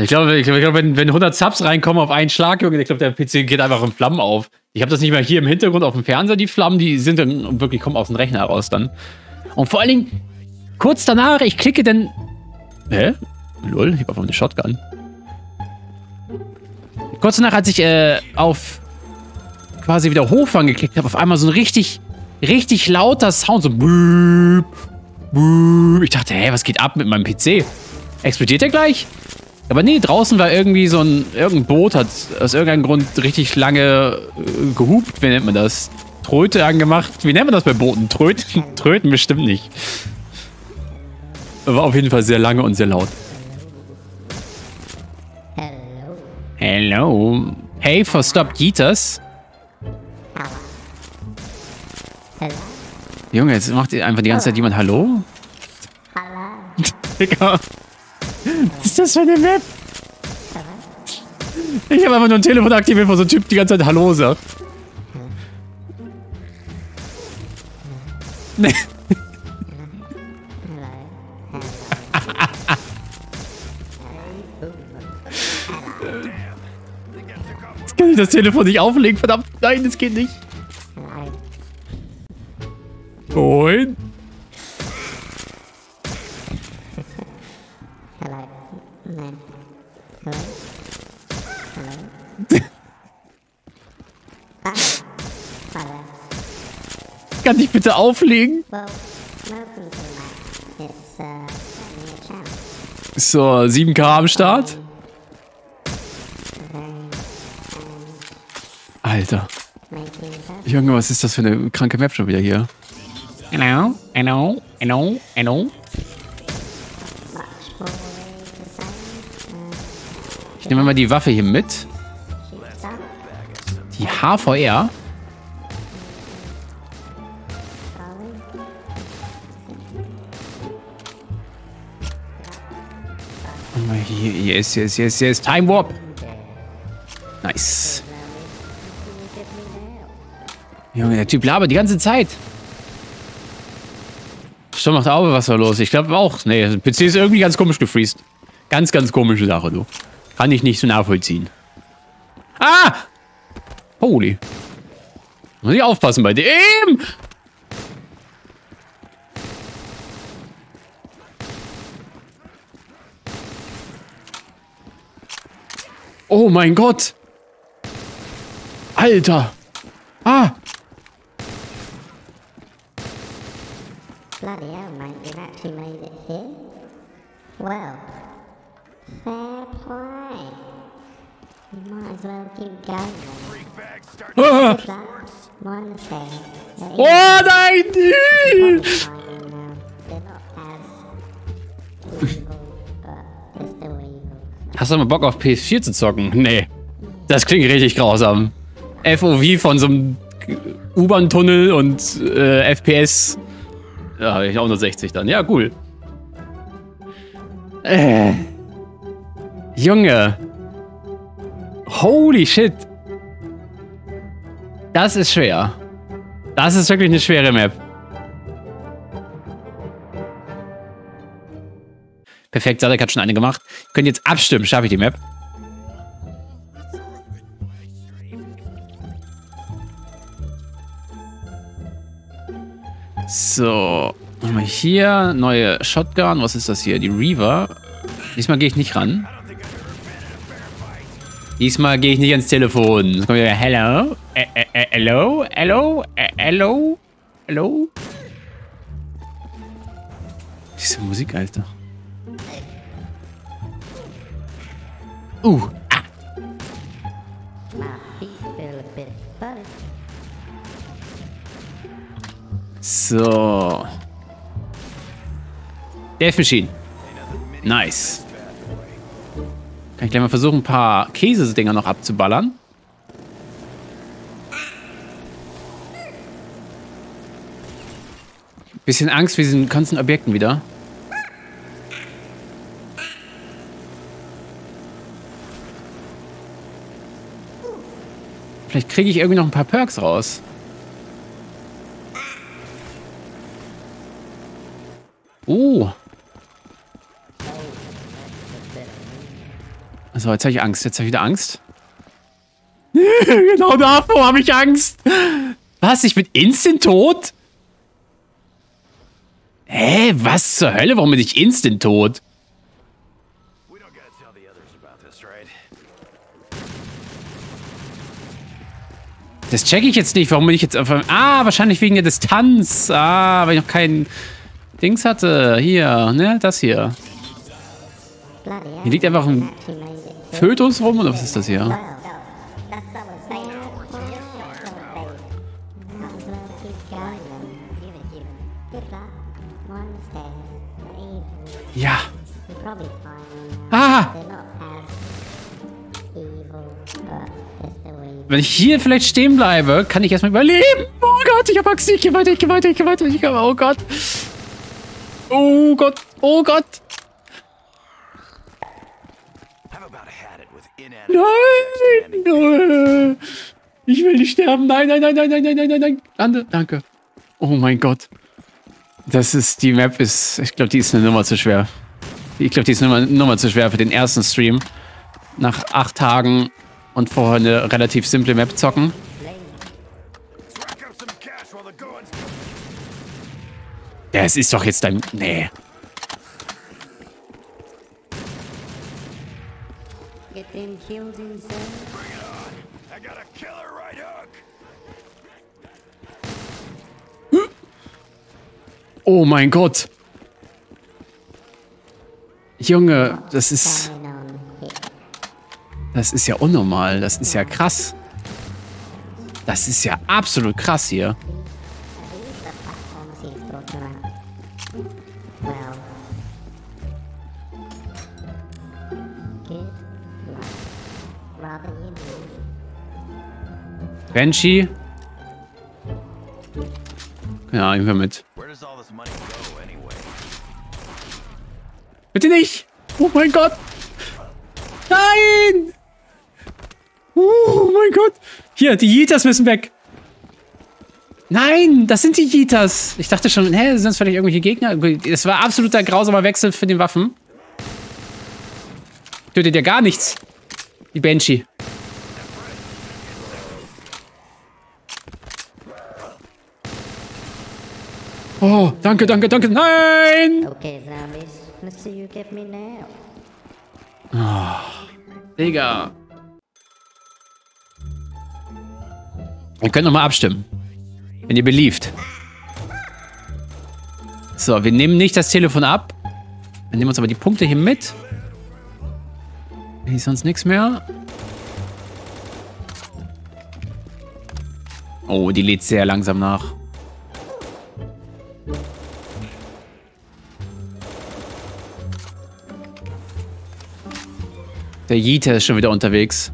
Ich glaube, ich glaube wenn, wenn 100 Subs reinkommen auf einen Schlag, Junge, ich glaube, der PC geht einfach in Flammen auf. Ich habe das nicht mehr hier im Hintergrund auf dem Fernseher, die Flammen, die sind dann wirklich, kommen aus dem Rechner raus dann. Und vor allen Dingen, kurz danach, ich klicke dann... Hä? Lol, ich habe einfach eine Shotgun. Kurz danach, als ich äh, auf quasi wieder hochfahren geklickt habe, auf einmal so ein richtig, richtig lauter Sound, so. Ich dachte, hä, was geht ab mit meinem PC? Explodiert der gleich? Aber nee, draußen war irgendwie so ein, irgendein Boot hat aus irgendeinem Grund richtig lange äh, gehupt. Wie nennt man das? Tröte angemacht. Wie nennt man das bei Booten? Tröten? Tröten bestimmt nicht. War auf jeden Fall sehr lange und sehr laut. Hello. Hello. Hey for Stop Geeters. Hello. Junge, jetzt macht ihr einfach die ganze Zeit jemand Hallo? Hello. Was ist das für eine Map? Ich habe einfach nur ein Telefon aktiviert, wo so ein Typ die ganze Zeit Hallo sagt. Nee. Jetzt kann ich das Telefon nicht auflegen, verdammt. Nein, das geht nicht. Moin. Kann ich bitte auflegen? So, 7K am Start. Alter. Junge, was ist das für eine kranke Map schon wieder hier? Hello, hello, hello, hello. Much Ich nehme mal die Waffe hier mit. Die HVR. Yes, yes, yes, yes. Time Warp. Nice. Junge, der Typ labert die ganze Zeit. Schon macht auch was war los. Ich glaube auch. Nee, PC ist irgendwie ganz komisch gefreezed. Ganz, ganz komische Sache, du. Kann ich nicht so nachvollziehen. Ah! Holy. Muss ich aufpassen bei dem. Oh mein Gott. Alter. Ah. Bloody hell, mate, you've actually made it here? Well, fair play. You might as well keep going. ah. Oh nein. Hast du mal Bock auf PS4 zu zocken? Nee. Das klingt richtig grausam. FOV von so einem U-Bahn-Tunnel und äh, FPS. Ja, hab ich auch nur 60 dann. Ja, cool. Äh. Junge. Holy shit. Das ist schwer. Das ist wirklich eine schwere Map. Perfekt, Sadek hat schon eine gemacht. Könnt jetzt abstimmen. Schaffe ich die Map? So. Nochmal hier. Neue Shotgun. Was ist das hier? Die Reaver. Diesmal gehe ich nicht ran. Diesmal gehe ich nicht ans Telefon. Jetzt kommt wieder Hello? Ä ä ä hello? Hello? Ä hello? Hello? Diese Musik, Alter. Uh. Ah. So. Death Machine. Nice. Kann ich gleich mal versuchen, ein paar Käsedinger noch abzuballern. Bisschen Angst vor diesen ganzen Objekten wieder. Vielleicht kriege ich irgendwie noch ein paar Perks raus. Oh. So, jetzt habe ich Angst. Jetzt habe ich wieder Angst. genau davor habe ich Angst. Was? Ich bin instant tot? Hä? Was zur Hölle? Warum bin ich instant tot? Das checke ich jetzt nicht. Warum bin ich jetzt einfach... Ah, wahrscheinlich wegen der Distanz. Ah, weil ich noch kein Dings hatte. Hier, ne? Das hier. Hier liegt einfach ein Fötus rum oder was ist das hier? Ja. Ah! Wenn ich hier vielleicht stehen bleibe, kann ich erstmal überleben. Oh Gott, ich habe Angst. Ich gehe weiter, ich gehe weiter, ich gehe weiter, ich gehe weiter. Oh Gott. Oh Gott. Oh Gott. Nein! Äh, Ich will nicht sterben. Nein, nein, nein, nein, nein, nein, nein, nein, nein. Lande, danke. Oh mein Gott. Das ist, die Map ist, ich glaube, die ist eine Nummer zu schwer. Ich glaube, die ist eine Nummer, Nummer zu schwer für den ersten Stream. Nach acht Tagen und vorher eine relativ simple Map zocken. Going's Das ist doch jetzt dein, nee. Get them kills inside. I got a killer right hook. Oh mein Gott. Junge, das ist, on das ist ja unnormal. Das ist ja krass. Das ist ja absolut krass hier. Banshee. Ja, nehmen wir mit. Bitte nicht! Oh mein Gott! Nein! Oh mein Gott! Hier, die Jitas müssen weg! Nein, das sind die Jitas! Ich dachte schon, hä, sind das vielleicht irgendwelche Gegner? Das war absoluter grausamer Wechsel für die Waffen. Tötet ja gar nichts. Die Banshee. Oh, danke, danke, danke. Nein! Okay, zombies. Let's see you get me now. Digga. Ihr könnt nochmal abstimmen. Wenn ihr beliebt. So, wir nehmen nicht das Telefon ab. Wir nehmen uns aber die Punkte hier mit. Hier ist sonst nichts mehr. Oh, die lädt sehr langsam nach. Der Yeeter ist schon wieder unterwegs.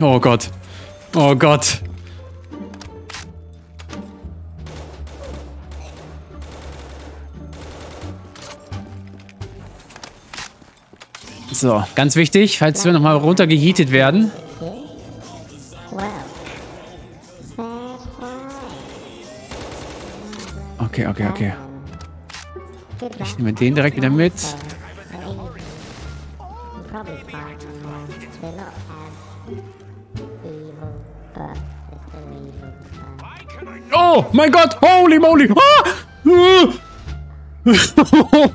Oh Gott. Oh Gott. So, ganz wichtig, falls wir nochmal runtergehietet werden. Okay, okay, okay. Ich nehme den direkt wieder mit. Oh mein Gott! Holy moly! Ah!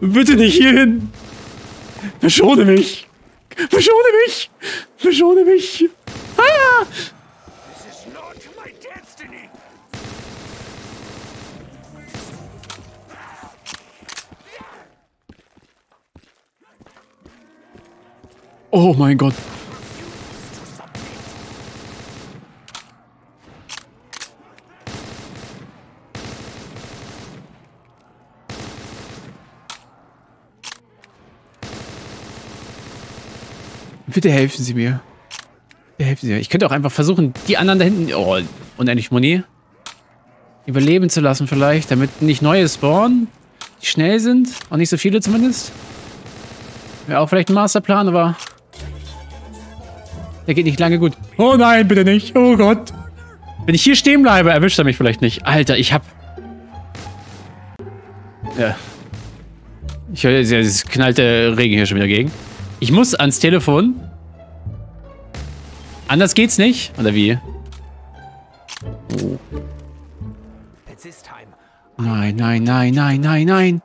Bitte nicht hierhin! Verschone mich! Verschone mich! Verschone mich! Ah! Oh mein Gott. Bitte helfen Sie mir. Bitte helfen Sie mir. Ich könnte auch einfach versuchen, die anderen da hinten... Oh, unendlich Moni. Überleben zu lassen vielleicht, damit nicht neue spawnen, die schnell sind. Auch nicht so viele zumindest. Wäre auch vielleicht ein Masterplan, aber... Der geht nicht lange gut. Oh nein, bitte nicht. Oh Gott. Wenn ich hier stehen bleibe, erwischt er mich vielleicht nicht. Alter, ich hab... Ja. Ich höre, es- knallt der Regen hier schon wieder gegen. Ich muss ans Telefon. Anders geht's nicht. Oder wie? Time. Nein, nein, nein, nein, nein, nein.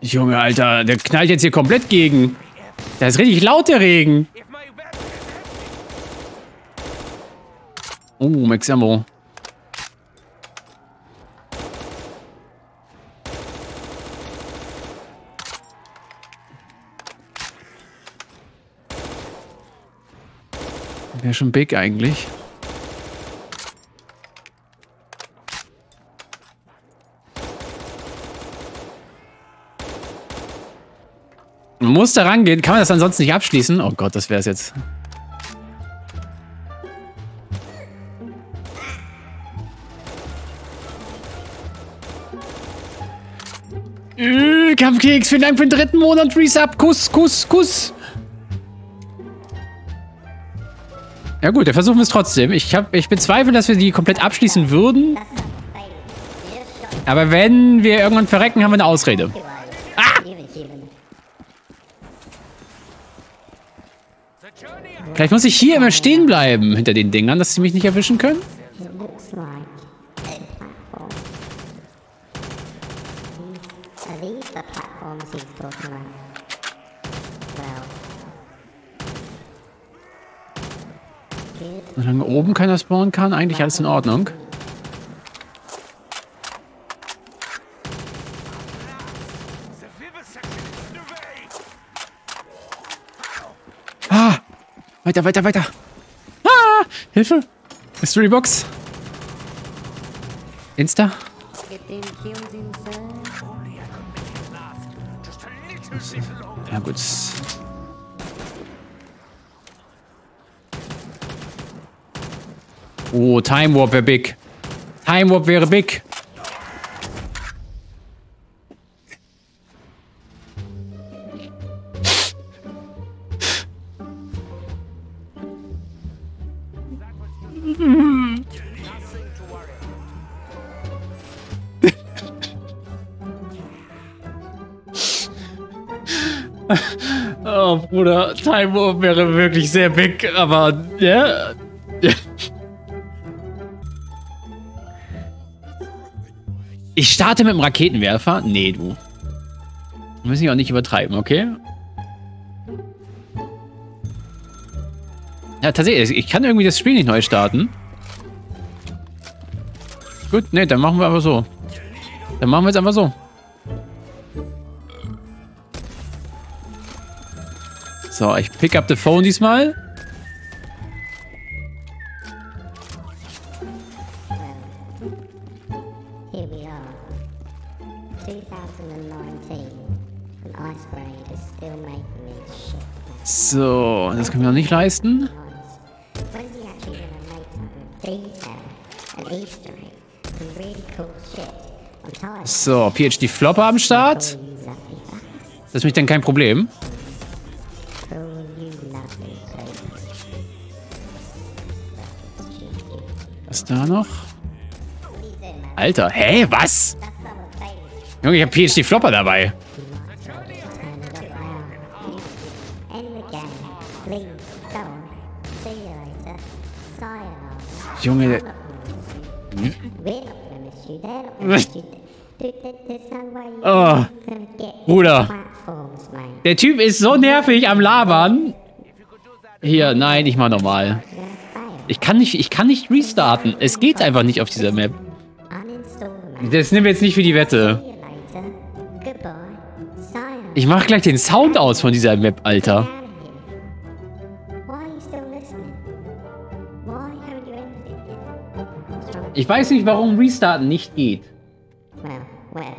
Junge, Alter, der knallt jetzt hier komplett gegen. Der ist richtig laut, der Regen. Oh, Max Ammo. Wäre schon big eigentlich. Man muss da rangehen. Kann man das ansonsten nicht abschließen? Oh Gott, das wäre es jetzt. Äh, Kampfkeks, vielen Dank für den dritten Monat Resub. Kuss, Kuss, Kuss. Ja gut, dann versuchen wir es trotzdem. Ich, hab, ich bezweifle, dass wir die komplett abschließen würden. Aber wenn wir irgendwann verrecken, haben wir eine Ausrede. Vielleicht muss ich hier immer stehen bleiben hinter den Dingern, dass sie mich nicht erwischen können. Solange oben keiner spawnen kann, eigentlich alles in Ordnung. The vivisection is underway. Ah! Weiter, weiter, weiter. Ah! Hilfe! Mystery Box. Insta. Ja, gut. Oh, Time Warp wäre big. Time Warp wäre big. Time Warp wäre wirklich sehr big, aber ja. Ich starte mit dem Raketenwerfer? Nee, du. Müssen ja auch nicht übertreiben, okay? Ja, tatsächlich, ich kann irgendwie das Spiel nicht neu starten. Gut, nee, dann machen wir aber so. Dann machen wir jetzt einfach so. So, ich pick up the phone diesmal. Here we are. 2019. And Ice Braid is still making me shit. So, das können wir noch nicht leisten. So, PhD Flopper am Start. Das ist mich dann kein Problem. Ist da noch? Alter, hä, was? Junge, ich hab PhD Flopper dabei. Junge, you're Oh. Bruder. der Typ ist so nervig am Labern. Hier, nein, ich mach nochmal. Ich kann nicht, ich kann nicht restarten. Es geht einfach nicht auf dieser Map. Das nehmen wir jetzt nicht für die Wette. Ich mach gleich den Sound aus von dieser Map, Alter. Ich weiß nicht, warum Restarten nicht geht.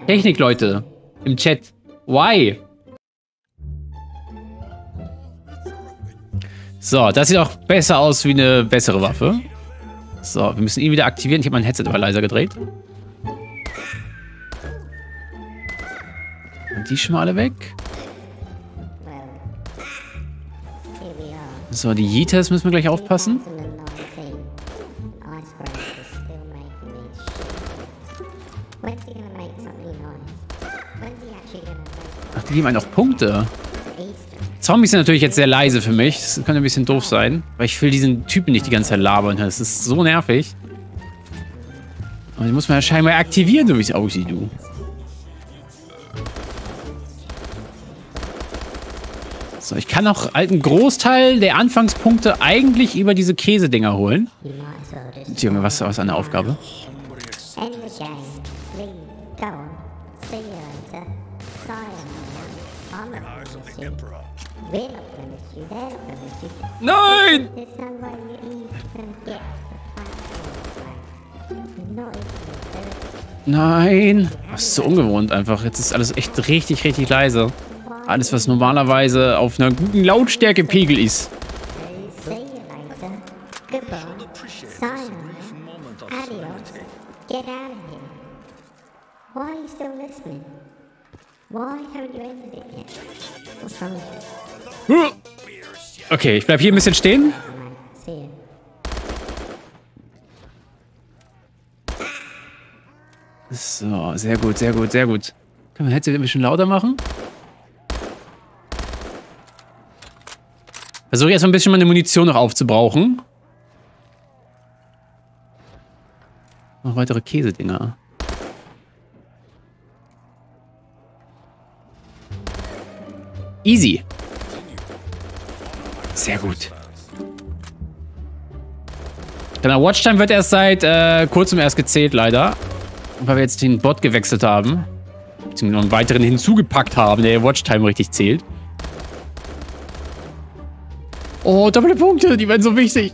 Technik, Leute. Im Chat. Why? So, das sieht auch besser aus wie eine bessere Waffe. So, wir müssen ihn wieder aktivieren. Ich habe mein Headset aber leiser gedreht. Und die Schmale weg. So, die Yeeters müssen wir gleich aufpassen. Ach, die geben einen auch Punkte. Zombies sind natürlich jetzt sehr leise für mich. Das könnte ein bisschen doof sein. Weil ich will diesen Typen nicht die ganze Zeit labern. Das ist so nervig. Aber den muss man ja scheinbar aktivieren, so wie es aussieht, du. So, ich kann auch einen Großteil der Anfangspunkte eigentlich über diese Käsedinger holen. Junge, was, was eine Aufgabe. end the game. Leave. Go. See you Nein! Nein. Das ist so ungewohnt einfach. Jetzt ist alles echt richtig, richtig leise. Alles, was normalerweise auf einer guten ist. Goodbye. Sayonara. Adios. Get out of here. Why are you still listening? Okay, ich bleib hier ein bisschen stehen. So, sehr gut, sehr gut, sehr gut. Können wir Headset ein bisschen lauter machen? Versuche erstmal ein bisschen meine Munition noch aufzubrauchen. Noch weitere Käsedinger. Easy. Sehr gut. Genau, Watchtime wird erst seit äh, kurzem erst gezählt, leider. Weil wir jetzt den Bot gewechselt haben. Beziehungsweise noch einen weiteren hinzugepackt haben, der Watchtime richtig zählt. Oh, doppelte Punkte, die werden so wichtig.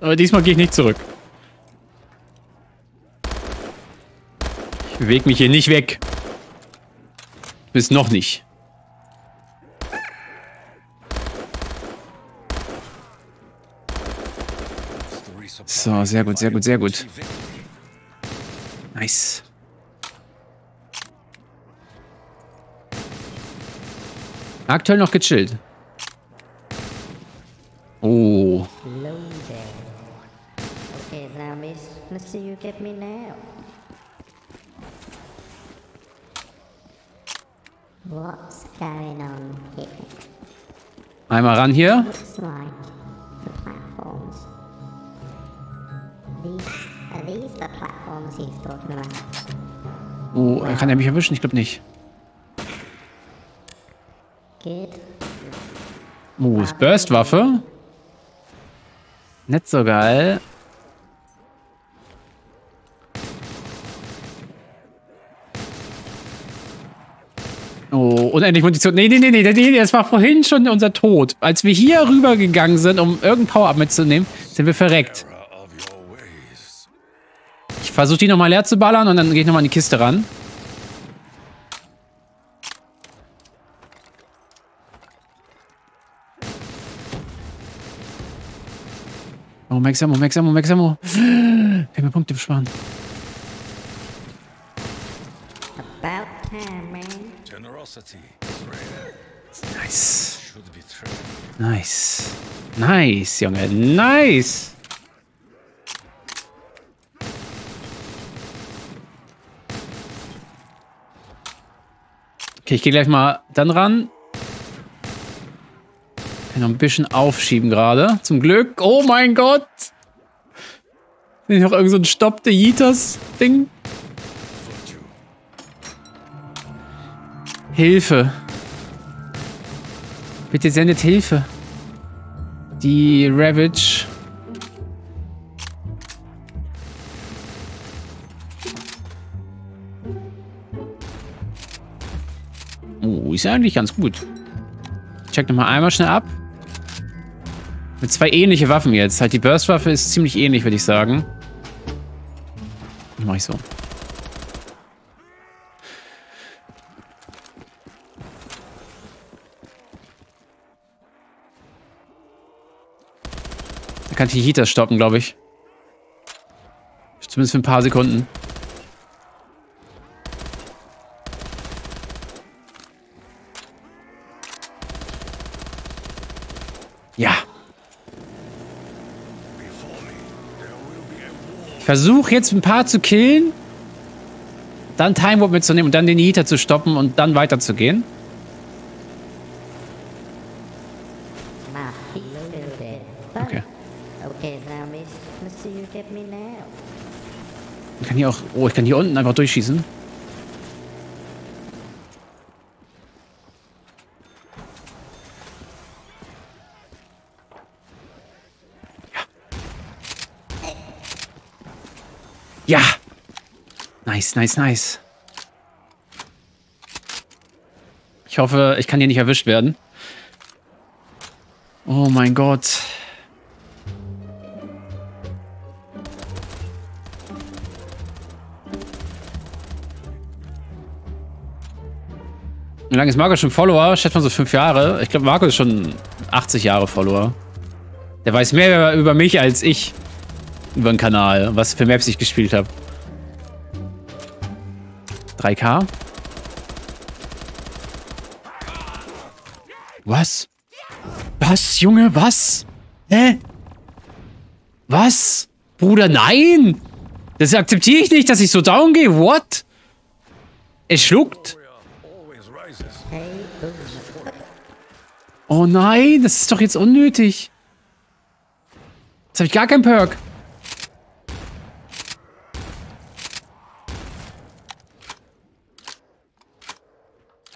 Aber diesmal gehe ich nicht zurück. Ich bewege mich hier nicht weg. Bis noch nicht. So, sehr gut, sehr gut, sehr gut. Nice. Aktuell noch gechillt. Oh. Hello there. Okay, Oh, kann er mich erwischen? Ich glaube nicht. Oh, ist Burst-Waffe. Nicht so geil. Oh, unendlich Munition. Nee, nee, nee, nee, nee, nee, das war vorhin schon unser Tod. Als wir hier rübergegangen sind, um irgendein Power-Up mitzunehmen, sind wir verreckt. Ich versuche die nochmal leer zu ballern und dann gehe ich nochmal an die Kiste ran. Oh, Max Ammo, Max Ammo, Max Ammo. Wir haben mir Punkte besparen. About time, man. Generosity is rare. Nice. Nice. Nice, Junge. Nice. Okay, ich gehe gleich mal dann ran. Kann noch ein bisschen aufschieben gerade. Zum Glück. Oh mein Gott. Bin noch irgend so ein Stopp der Yeeters-Ding? Hilfe. Bitte sendet Hilfe. Die Ravage. Oh, ist ja eigentlich ganz gut. Check nochmal einmal schnell ab. Mit zwei ähnliche Waffen jetzt. Halt die Burstwaffe ist ziemlich ähnlich, würde ich sagen. Mach ich so. Da kann ich die Heater stoppen, glaube ich. Zumindest für ein paar Sekunden. Versuch jetzt ein paar zu killen. Dann Time Warp mitzunehmen und dann den Heater zu stoppen und dann weiterzugehen. Okay. Ich kann hier auch. Oh, ich kann hier unten einfach durchschießen. Nice, nice, nice. Ich hoffe, ich kann hier nicht erwischt werden. Oh mein Gott. Wie lange ist Marco schon Follower? Schätzt mal so fünf Jahre. Ich glaube, Marco ist schon 80 Jahre Follower. Der weiß mehr über mich als ich. Über den Kanal. Was für Maps ich gespielt habe. 3K? Was? Was, Junge? Was? Hä? Was? Bruder, nein! Das akzeptiere ich nicht, dass ich so down gehe. What? Es schluckt. Oh nein, das ist doch jetzt unnötig. Jetzt habe ich gar keinen Perk.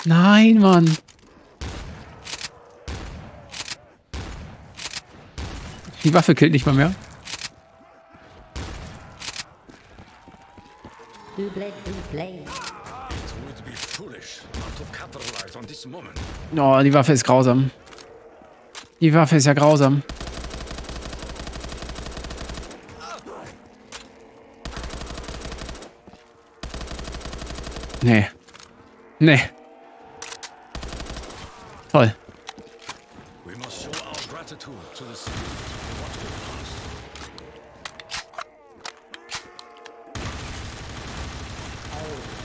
Nein, Mann. Die Waffe killt nicht mal mehr. Oh, die Waffe ist grausam. Die Waffe ist ja grausam. Nee. Nee. Toll. We must show our gratitude to the spirit of what will pass.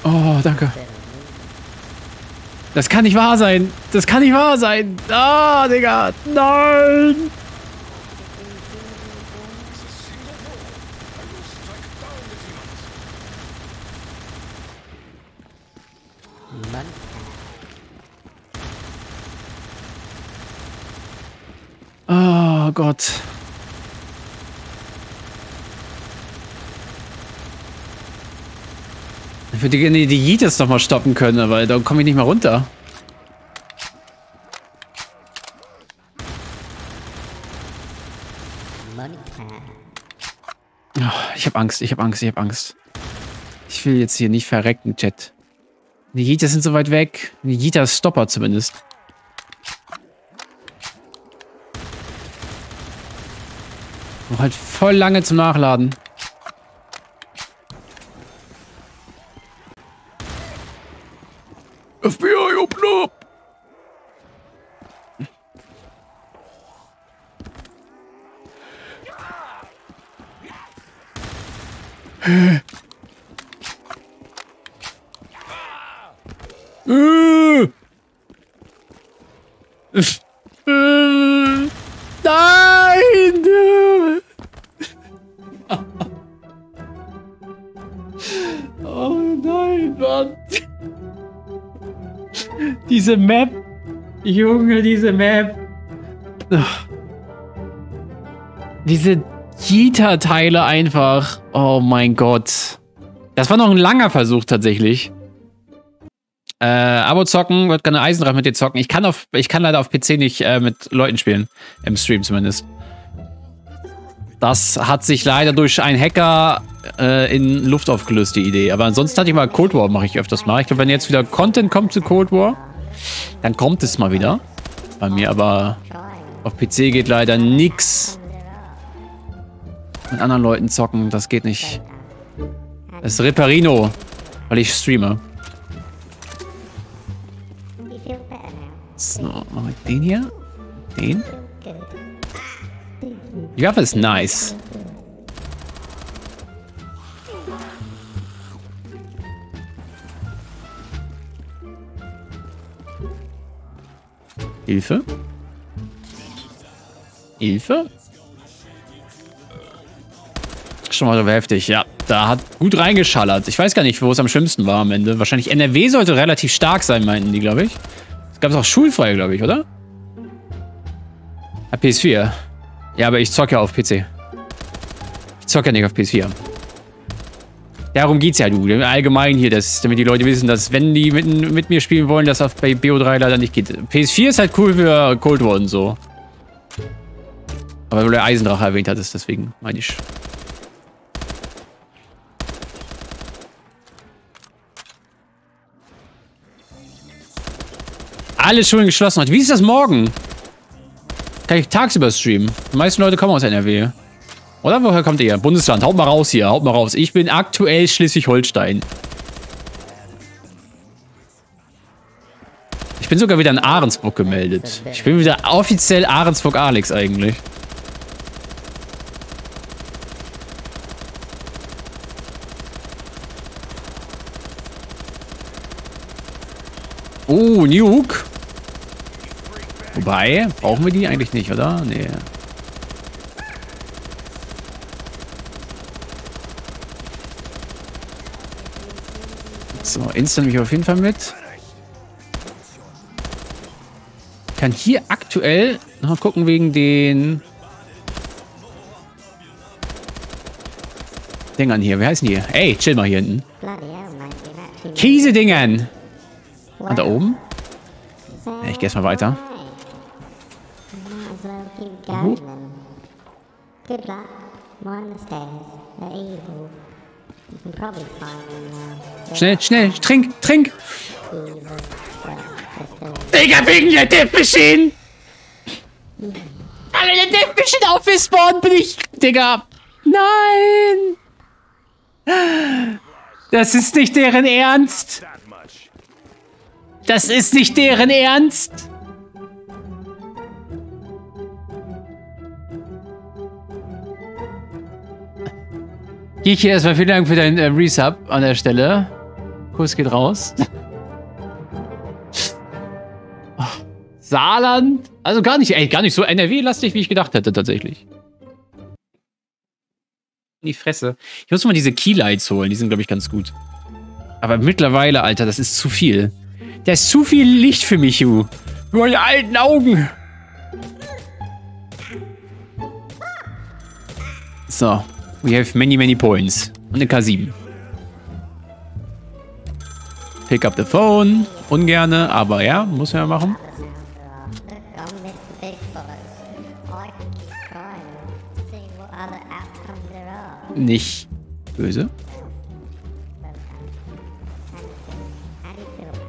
Oh, danke. Das kann nicht wahr sein. Das kann nicht wahr sein. Ah, Digga. Nein. Money. Oh Gott. Ich würde gerne die Yeetas noch mal stoppen können, aber da komme ich nicht mal runter. Oh, ich habe Angst, ich habe Angst, ich habe Angst. Ich will jetzt hier nicht verrecken, Chat. Die Yeetas sind so weit weg. Die Yeetas Stopper zumindest. Halt voll lange zum Nachladen. Diese Map. Junge, diese Map. Ach. Diese Jita-Teile einfach. Oh mein Gott. Das war noch ein langer Versuch tatsächlich. Äh, Abo zocken, wird gerne Eisendrache mit dir zocken. Ich kann, auf, ich kann leider auf PC nicht äh, mit Leuten spielen. Im Stream zumindest. Das hat sich leider durch einen Hacker äh, in Luft aufgelöst, die Idee. Aber ansonsten hatte ich mal Cold War, mache ich öfters mal. Ich glaube, wenn jetzt wieder Content kommt zu Cold War, dann kommt es mal wieder. Bei mir aber auf PC geht leider nix. Mit anderen Leuten zocken, das geht nicht. Das ist Reparino, weil ich streame. So, mach ich den hier. Den. Die Waffe ist nice. Hilfe? Hilfe? Schon mal so heftig, ja. Da hat gut reingeschallert. Ich weiß gar nicht, wo es am schlimmsten war am Ende. Wahrscheinlich NRW sollte relativ stark sein, meinten die, glaube ich. Es gab es auch schulfrei, glaube ich, oder? Ah, PS4. Ja, aber ich zocke ja auf PC. Ich zocke ja nicht auf PS4. Darum geht's ja, du. Allgemein hier, dass, damit die Leute wissen, dass wenn die mit, mit mir spielen wollen, das auf bei BO3 leider nicht geht. PS4 ist halt cool für Cold War und so. Aber weil der Eisendrache erwähnt hat, ist deswegen, meine ich. Alle Schulen geschlossen hat. Wie ist das morgen? Kann ich tagsüber streamen? Die meisten Leute kommen aus NRW. Oder woher kommt ihr? Bundesland, haut mal raus hier, haut mal raus. Ich bin aktuell Schleswig-Holstein. Ich bin sogar wieder in Ahrensburg gemeldet. Ich bin wieder offiziell Ahrensburg-Alex eigentlich. Oh, Nuke. Wobei, brauchen wir die eigentlich nicht, oder? Nee. So, Instant mich auf jeden Fall mit. Kann hier aktuell noch mal gucken wegen den Dingern hier. Wie heißen die? Ey, chill mal hier hinten. Käsedingern. Und da oben? Ja, ich geh erst mal weiter. Might Schnell, schnell, trink, trink. Digga, wegen der Death Machine! Weil der Death Machine aufgespawnt bin ich, Digga. Nein! Das ist nicht deren Ernst. Das ist nicht deren Ernst. Kiki, erstmal vielen Dank für deinen äh, Resub an der Stelle. Kuss geht raus. Oh, Saarland? Also gar nicht, ey, gar nicht so NRW-lastig, wie ich gedacht hätte, tatsächlich. In die Fresse. Ich muss mal diese Keylights holen, die sind, glaube ich, ganz gut. Aber mittlerweile, Alter, das ist zu viel. Das ist zu viel Licht für mich, Ju. Meine alten Augen. So. We have many, many points. Und eine K7. Pick up the phone. Ungerne, aber ja, muss man ja machen. Nicht böse.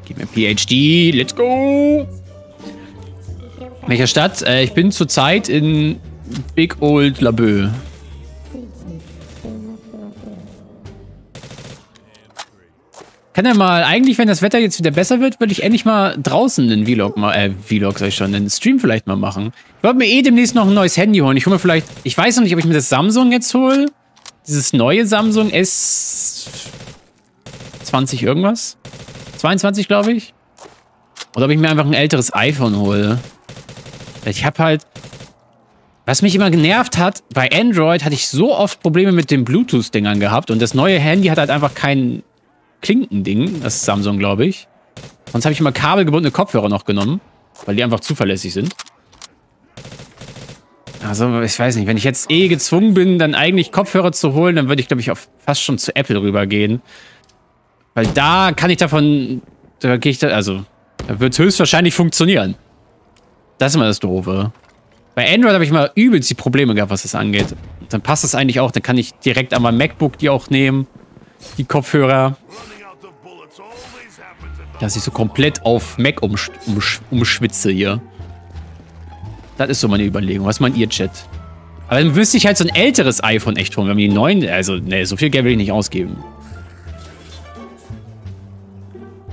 Gib mir PhD. Let's go. Welcher Stadt? Äh, ich bin zurzeit in Big Old Laboe. Kann ja mal, eigentlich, wenn das Wetter jetzt wieder besser wird, würde ich endlich mal draußen einen Vlog mal, äh, Vlog sag ich schon, einen Stream vielleicht mal machen. Ich wollte mir eh demnächst noch ein neues Handy holen. Ich hole mir vielleicht, ich weiß noch nicht, ob ich mir das Samsung jetzt hole. Dieses neue Samsung S20 irgendwas. 22, glaube ich. Oder ob ich mir einfach ein älteres iPhone hole. Ich habe halt. Was mich immer genervt hat, bei Android hatte ich so oft Probleme mit den Bluetooth-Dingern gehabt und das neue Handy hat halt einfach kein Klinkending. Das ist Samsung, glaube ich. Sonst habe ich immer kabelgebundene Kopfhörer noch genommen, weil die einfach zuverlässig sind. Also, ich weiß nicht, wenn ich jetzt eh gezwungen bin, dann eigentlich Kopfhörer zu holen, dann würde ich, glaube ich, auf fast schon zu Apple rübergehen. Weil da kann ich davon, da gehe ich da, also, da wird es höchstwahrscheinlich funktionieren. Das ist immer das Doofe. Bei Android habe ich mal übelst die Probleme gehabt, was das angeht. Dann passt das eigentlich auch, dann kann ich direkt meinem MacBook die auch nehmen, die Kopfhörer, dass ich so komplett auf Mac umsch umsch umschwitze hier. Das ist so meine Überlegung. Was meint ihr, Chat? Aber dann müsste ich halt so ein älteres iPhone echt holen, wenn wir die neuen, also, ne, so viel Geld will ich nicht ausgeben.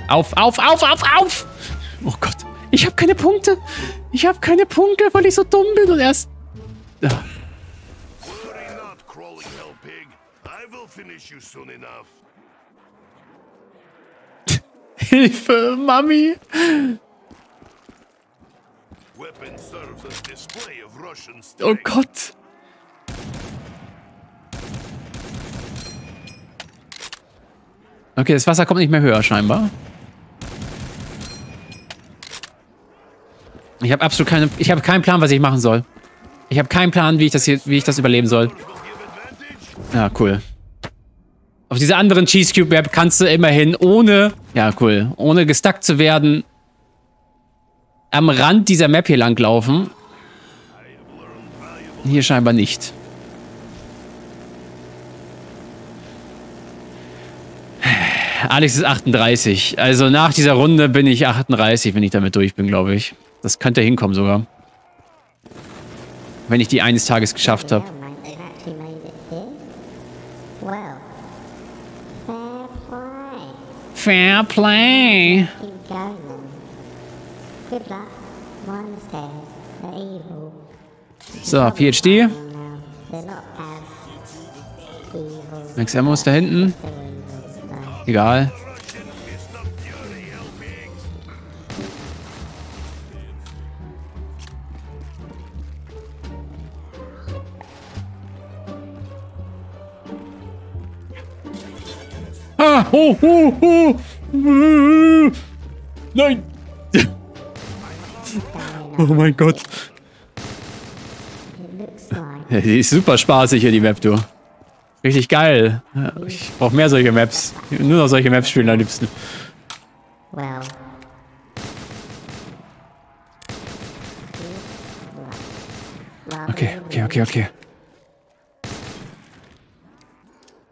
Auf, auf, auf, auf, auf! Oh Gott, ich habe keine Punkte. Ich habe keine Punkte, weil ich so dumm bin und erst... Ah. Hilfe, Mami! Oh. Gott! Okay, das Wasser kommt nicht mehr höher, scheinbar. Ich habe absolut keine... Ich habe keinen Plan, was ich machen soll. Ich habe keinen Plan, wie ich das hier, wie ich das überleben soll. Ja, cool. Auf dieser anderen Cheese Cube Map kannst du immerhin ohne, ja cool, ohne gestuckt zu werden, am Rand dieser Map hier langlaufen. Hier scheinbar nicht. Alex ist 38. Also nach dieser Runde bin ich 38, wenn ich damit durch bin, glaube ich. Das könnte hinkommen sogar. Wenn ich die eines Tages geschafft habe. Well, mate, they've actually made it here. Well, fair play. So, PhD. Max Ammo ist da hinten. Egal. Ah, oh, oh, oh. Äh, Nein. Oh mein Gott. Die ist super spaßig hier, die Map, du. Richtig geil. Ich brauch mehr solche Maps. Nur noch solche Maps spielen am liebsten. Well. Okay, okay, okay, okay.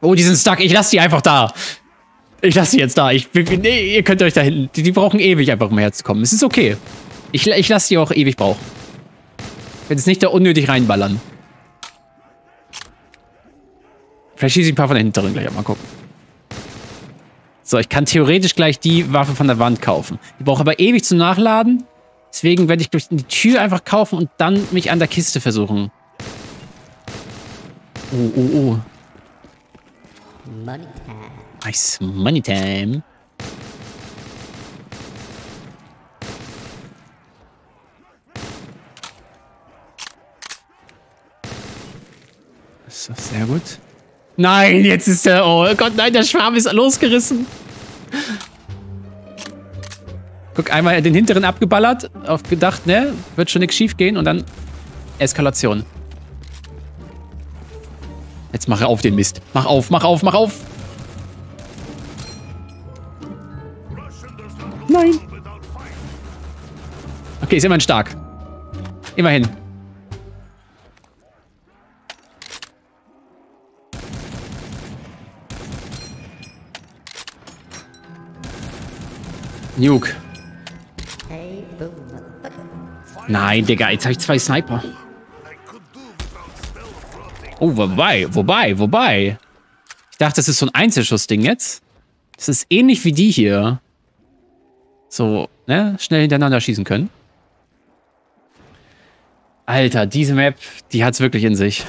Oh, die sind stuck. Ich lasse die einfach da. Ich lasse die jetzt da. Ich, nee, ihr könnt euch da hinten. Die, die brauchen ewig einfach um herzukommen. Es ist okay. Ich, ich lasse die auch ewig brauchen. Wenn es nicht da unnötig reinballern. Vielleicht schieße ich ein paar von den hinteren gleich mal gucken. So, ich kann theoretisch gleich die Waffe von der Wand kaufen. Die braucht aber ewig zum Nachladen. Deswegen werde ich durch die Tür einfach kaufen und dann mich an der Kiste versuchen. Oh, oh, oh. Money time. Nice. Money time. So, sehr gut. Nein, jetzt ist der... Oh Gott, nein, der Schwarm ist losgerissen. Guck, einmal den hinteren abgeballert, auf gedacht, ne, wird schon nichts schief gehen und dann Eskalation. Jetzt mach auf den Mist. Mach auf, mach auf, mach auf. Nein. Okay, ist immerhin stark. Immerhin. Nuke. Nein, Digga, jetzt habe ich zwei Sniper. Oh, wobei, wobei, wobei. Ich dachte, das ist so ein Einzelschussding jetzt. Das ist ähnlich wie die hier. So, ne? Schnell hintereinander schießen können. Alter, diese Map, die hat's wirklich in sich.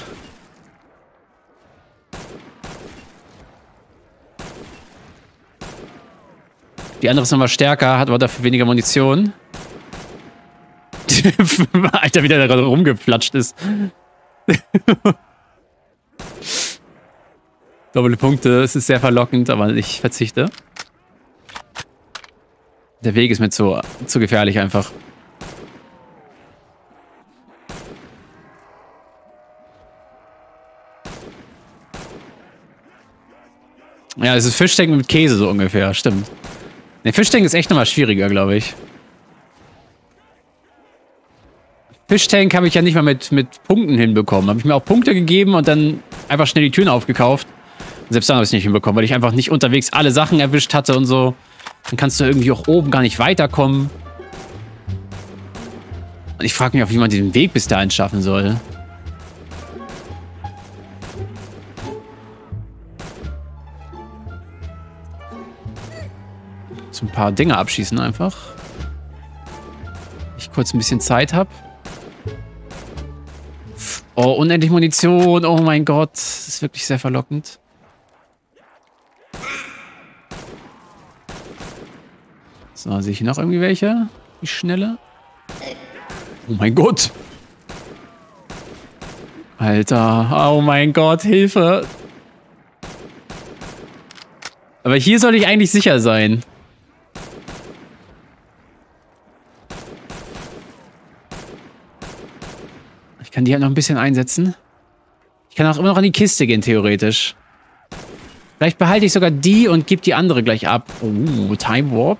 Die andere ist nochmal stärker, hat aber dafür weniger Munition. Alter, wie der da gerade rumgeplatscht ist. Doppelte Punkte, es ist sehr verlockend, aber ich verzichte. Der Weg ist mir zu, zu gefährlich einfach. Ja, es ist Fischdenken mit Käse so ungefähr, stimmt. Ne, Fischdenken ist echt nochmal schwieriger, glaube ich. Fishtank habe ich ja nicht mal mit, mit Punkten hinbekommen. Habe ich mir auch Punkte gegeben und dann einfach schnell die Türen aufgekauft. Selbst dann habe ich es nicht hinbekommen, weil ich einfach nicht unterwegs alle Sachen erwischt hatte und so. Dann kannst du irgendwie auch oben gar nicht weiterkommen. Und ich frage mich auch, wie man den Weg bis dahin schaffen soll. So ein paar Dinge abschießen einfach. Ich kurz ein bisschen Zeit habe. Oh, unendlich Munition. Oh mein Gott. Das ist wirklich sehr verlockend. So, sehe ich noch irgendwie welche? Die schnelle? Oh mein Gott. Alter. Oh mein Gott. Hilfe. Aber hier soll ich eigentlich sicher sein. Ich kann die halt noch ein bisschen einsetzen. Ich kann auch immer noch an die Kiste gehen, theoretisch. Vielleicht behalte ich sogar die und gebe die andere gleich ab. Oh, Time Warp.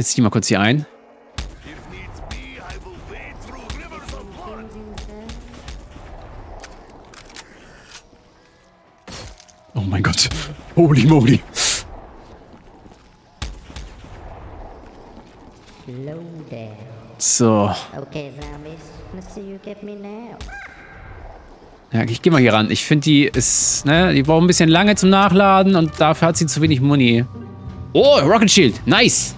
Ich setze die mal kurz hier ein. Oh mein Gott. Holy moly. So. Ja, ich gehe mal hier ran. Ich finde, die ist, ne, die braucht ein bisschen lange zum Nachladen und dafür hat sie zu wenig Muni. Oh, Rocket Shield. Nice.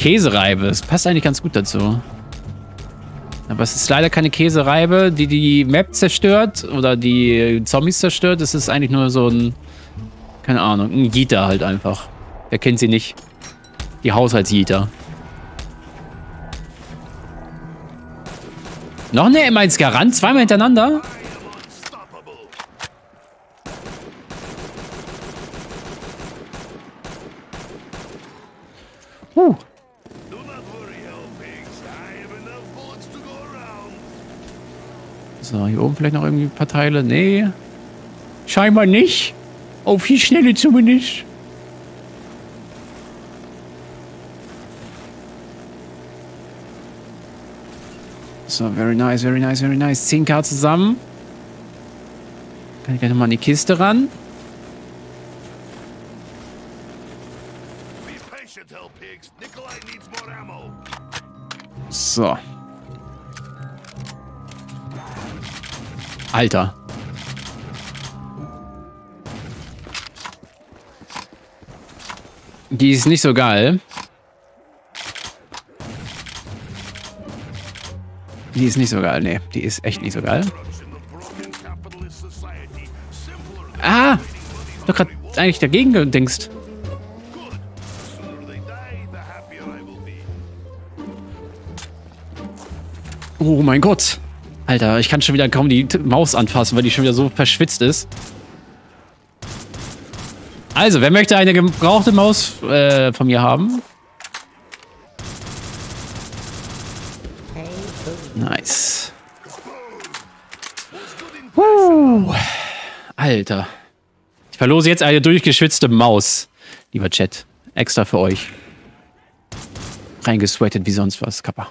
Käsereibe. Das passt eigentlich ganz gut dazu. Aber es ist leider keine Käsereibe, die die Map zerstört oder die Zombies zerstört. Es ist eigentlich nur so ein, keine Ahnung, ein Jeter halt einfach. Wer kennt sie nicht? Die Haushaltsjeter. Noch eine M1 Garant? Zweimal hintereinander? Unstoppable. Huh. Do not worry, hell pigs. I have enough bullets to go around. So, hier oben vielleicht noch irgendwie ein paar Teile. Nee. Scheinbar nicht. Auf die Schnelle zumindest. So, very nice, very nice, very nice. 10k zusammen. Kann ich gleich nochmal an die Kiste ran. Be Alter. Die ist nicht so geil. Die ist nicht so geil, nee. Die ist echt nicht so geil. Ah! Doch grad eigentlich dagegen be. Oh mein Gott. Alter, ich kann schon wieder kaum die Maus anfassen, weil die schon wieder so verschwitzt ist. Also, wer möchte eine gebrauchte Maus äh, von mir haben? Nice. Puh. Alter. Ich verlose jetzt eine durchgeschwitzte Maus. Lieber Chat. Extra für euch. Reingesweatet wie sonst was, Kappa.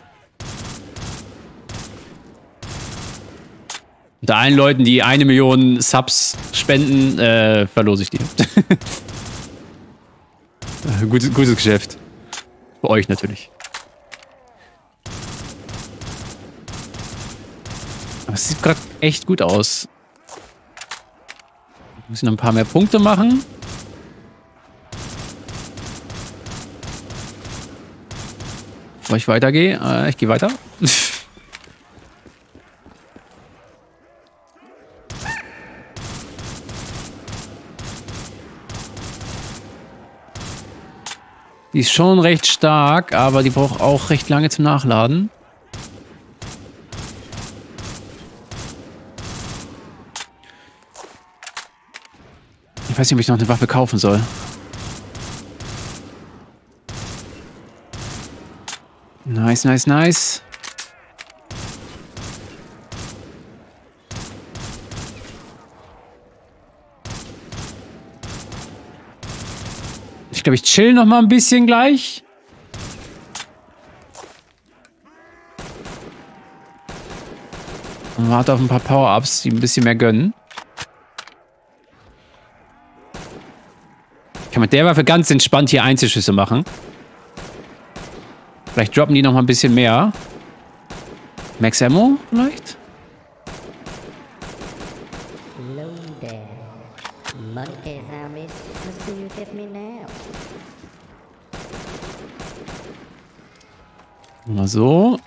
Unter allen Leuten, die eine Million Subs spenden, äh, verlose ich die. Gutes, gutes Geschäft. Für euch natürlich. Aber es sieht gerade echt gut aus. Wir müssen noch ein paar mehr Punkte machen. Bevor ich weitergehe. Äh, ich gehe weiter. Die ist schon recht stark, aber die braucht auch recht lange zum Nachladen. Ich weiß nicht, ob ich noch eine Waffe kaufen soll. Nice, nice, nice. Glaube, ich chill noch mal ein bisschen gleich. Und warte auf ein paar Power-Ups, die ein bisschen mehr gönnen. Ich kann mit der Waffe ganz entspannt hier Einzelschüsse machen. Vielleicht droppen die noch mal ein bisschen mehr. Max Ammo vielleicht? Hello there. Monkey zombies, let's see you get me now. Mal so.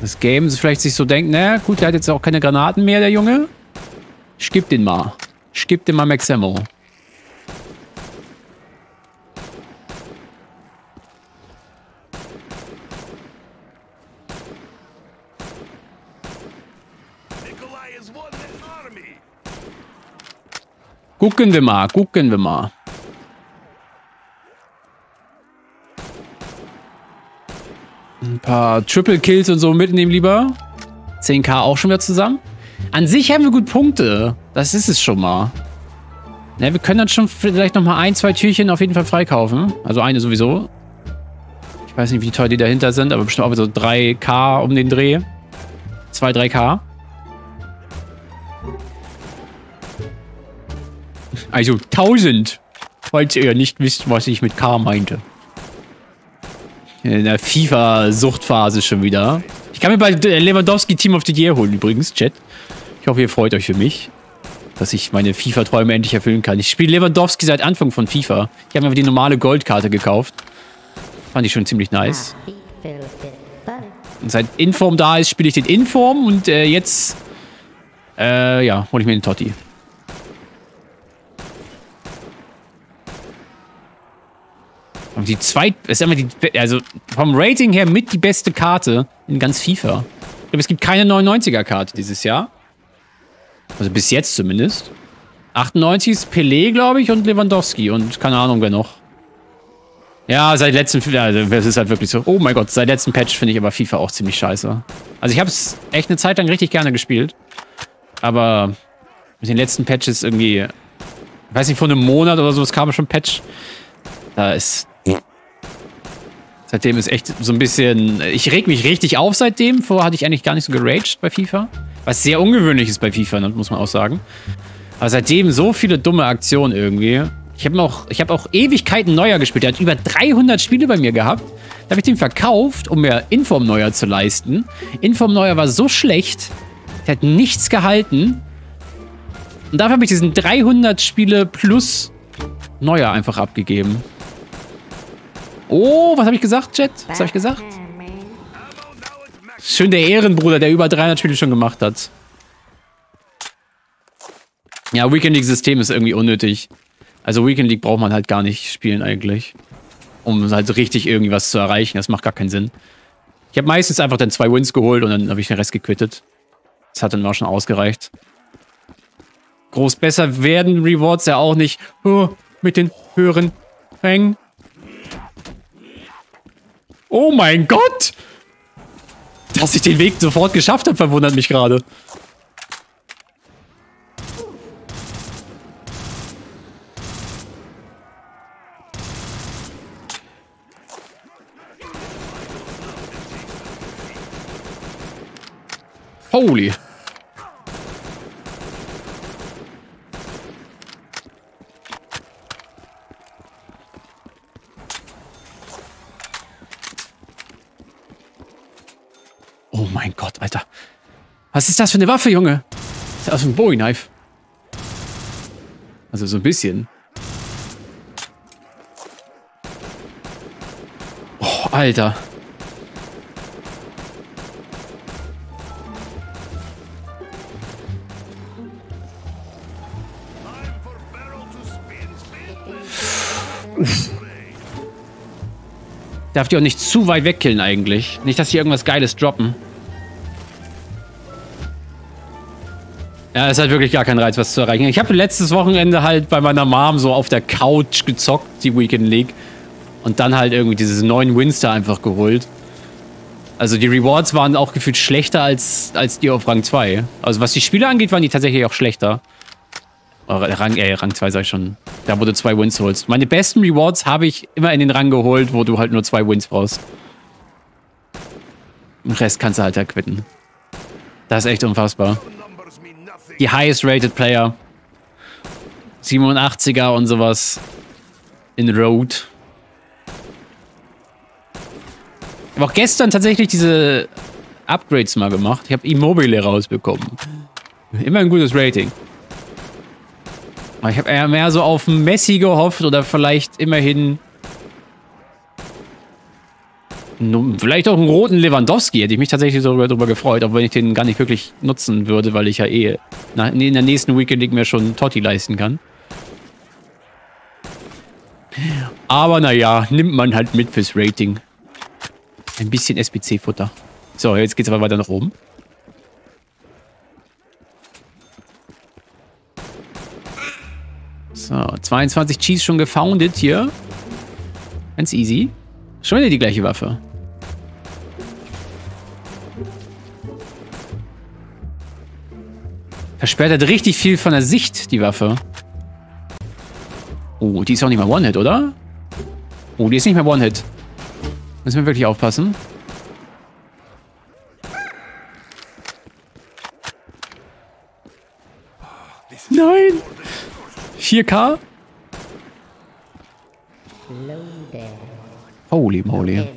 Das Game ist vielleicht sich so denkt, na gut, der hat jetzt auch keine Granaten mehr, der Junge. Ich geb den mal. Ich geb den mal Max Ammo. Nikolai is one man army. Gucken wir mal, gucken wir mal. Ein paar Triple Kills und so mitnehmen lieber. 10k auch schon wieder zusammen. An sich haben wir gut Punkte. Das ist es schon mal. Ja, wir können dann schon vielleicht noch mal ein, zwei Türchen auf jeden Fall freikaufen. Also eine sowieso. Ich weiß nicht, wie teuer die dahinter sind, aber bestimmt auch so 3k um den Dreh. 2, 3k. Also 1000. Falls ihr nicht wisst, was ich mit K meinte. In der FIFA-Suchtphase schon wieder. Ich kann mir bei Lewandowski Team of the Year holen übrigens, Chat. Ich hoffe, ihr freut euch für mich, dass ich meine FIFA-Träume endlich erfüllen kann. Ich spiele Lewandowski seit Anfang von FIFA. Ich habe mir die normale Goldkarte gekauft. Fand ich schon ziemlich nice. Und seit Inform da ist, spiele ich den Inform und äh, jetzt, äh, ja, hole ich mir den Totti. Und die zweit, ist immer die, also vom Rating her mit die beste Karte in ganz FIFA. Ich glaube, es gibt keine 99er-Karte dieses Jahr. Also bis jetzt zumindest. 98 ist Pelé, glaube ich, und Lewandowski und keine Ahnung, wer noch. Ja, seit letzten, also es ist halt wirklich so, oh mein Gott, seit letzten Patch finde ich aber FIFA auch ziemlich scheiße. Also ich habe es echt eine Zeit lang richtig gerne gespielt. Aber mit den letzten Patches irgendwie, ich weiß nicht, vor einem Monat oder so, es kam schon ein Patch. Da ist, seitdem ist echt so ein bisschen, ich reg mich richtig auf seitdem. Vorher hatte ich eigentlich gar nicht so geraged bei FIFA. Was sehr ungewöhnlich ist bei FIFA, ne, muss man auch sagen. Aber seitdem so viele dumme Aktionen irgendwie. Ich habe auch, hab auch Ewigkeiten Neuer gespielt. Der hat über 300 Spiele bei mir gehabt. Da habe ich den verkauft, um mir Inform Neuer zu leisten. Inform Neuer war so schlecht. Der hat nichts gehalten. Und dafür habe ich diesen 300 Spiele plus Neuer einfach abgegeben. Oh, was habe ich gesagt, Chat? Was habe ich gesagt? Schön der Ehrenbruder, der über 300 Spiele schon gemacht hat. Ja, Weekend League-System ist irgendwie unnötig. Also Weekend League braucht man halt gar nicht spielen eigentlich. Um halt richtig irgendwie was zu erreichen. Das macht gar keinen Sinn. Ich habe meistens einfach dann zwei Wins geholt und dann habe ich den Rest gequittet. Das hat dann auch schon ausgereicht. Groß besser werden Rewards ja auch nicht. Oh, mit den höheren Rängen. Oh mein Gott! Dass ich den Weg sofort geschafft habe, verwundert mich gerade. Holy. Mein Gott, Alter. Was ist das für eine Waffe, Junge? Das ist aus dem Bowie Knife. Also so ein bisschen. Oh, Alter. Darf die auch nicht zu weit wegkillen eigentlich. Nicht, dass die irgendwas Geiles droppen. Ja, es hat wirklich gar keinen Reiz, was zu erreichen. Ich habe letztes Wochenende halt bei meiner Mom so auf der Couch gezockt, die Weekend League. Und dann halt irgendwie diese neuen Wins da einfach geholt. Also die Rewards waren auch gefühlt schlechter als, als die auf Rang 2. Also was die Spiele angeht, waren die tatsächlich auch schlechter. Oh, Rang, äh, Rang 2 sag ich schon. Da, wo du zwei Wins holst. Meine besten Rewards habe ich immer in den Rang geholt, wo du halt nur zwei Wins brauchst. Den Rest kannst du halt erquitten. Das ist echt unfassbar. Die highest rated Player. 87er und sowas. In Road. Ich habe auch gestern tatsächlich diese Upgrades mal gemacht. Ich habe Immobile rausbekommen. Immer ein gutes Rating. Ich habe eher mehr so auf Messi gehofft oder vielleicht immerhin. Vielleicht auch einen roten Lewandowski. Hätte ich mich tatsächlich darüber, darüber gefreut, auch wenn ich den gar nicht wirklich nutzen würde, weil ich ja eh na, in der nächsten Weekend League mir schon Totti leisten kann. Aber naja, nimmt man halt mit fürs Rating. Ein bisschen SPC-Futter. So, jetzt geht's aber weiter nach oben. So, 22 Cheese schon gefoundet hier. Ganz easy. Schon wieder die gleiche Waffe. Versperrt halt richtig viel von der Sicht, die Waffe. Oh, die ist auch nicht mal One-Hit, oder? Oh, die ist nicht mehr One-Hit. Müssen wir wirklich aufpassen. Nein! 4K? Loader. Holy moly.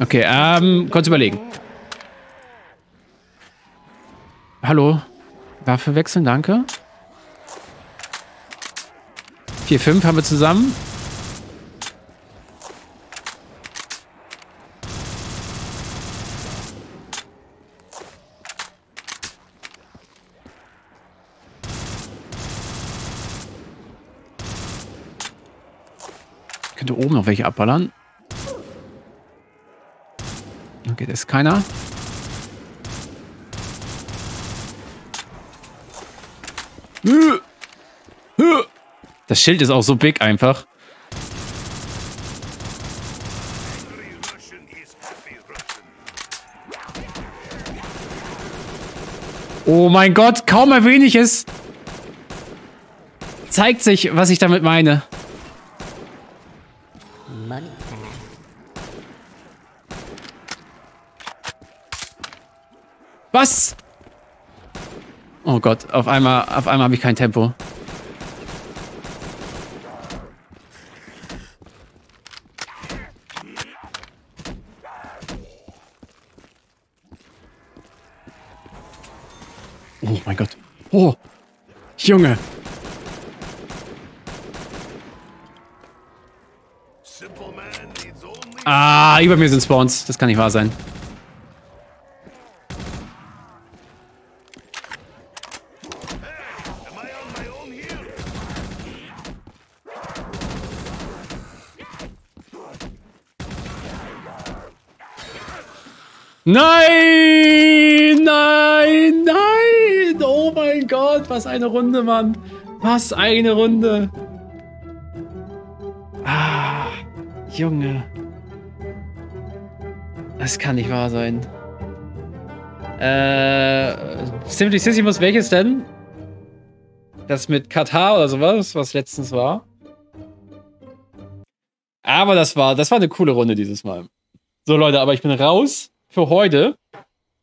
Okay, ähm, kurz überlegen. Hallo? Waffe wechseln, danke. 4, 5 haben wir zusammen. Ich könnte oben noch welche abballern. Okay, da ist keiner. Das Schild ist auch so big einfach. Oh mein Gott, kaum erwähne ich es. Zeigt sich, was ich damit meine. Was? Oh Gott, auf einmal, auf einmal habe ich kein Tempo. Oh mein Gott. Oh, Junge. Ah, über mir sind Spawns. Das kann nicht wahr sein. Am I on my own here? Nein! Nein! Nein! Oh mein Gott, was eine Runde, Mann. Was eine Runde. Ah, Junge. Das kann nicht wahr sein. Äh, Simplicissimus, welches denn? Das mit Katar oder sowas, was letztens war. Aber das war, das war eine coole Runde dieses Mal. So, Leute, aber ich bin raus für heute.